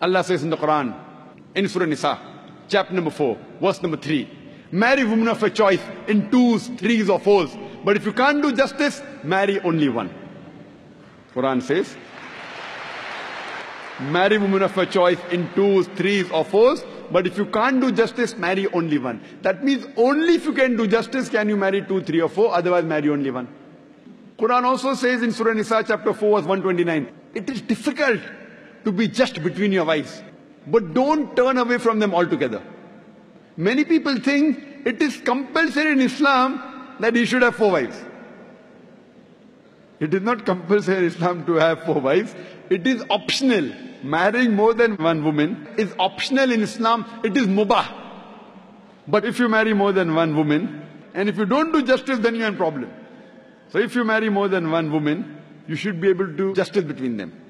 Allah says in the Quran, in Surah Nisa, chapter number 4, verse number 3, marry women of your choice in twos, threes, or fours. But if you can't do justice, marry only one. Quran says, marry women of your choice in twos, threes, or fours. But if you can't do justice, marry only one. That means only if you can do justice can you marry two, three, or four. Otherwise, marry only one. Quran also says in Surah Nisa chapter 4 verse 129, it is difficult to be just between your wives. But don't turn away from them altogether. Many people think it is compulsory in Islam that you should have four wives. It is not compulsory in Islam to have four wives. It is optional. Marrying more than one woman is optional in Islam. It is mubah. But if you marry more than one woman, and if you don't do justice, then you're in problem. So if you marry more than one woman, you should be able to do justice between them.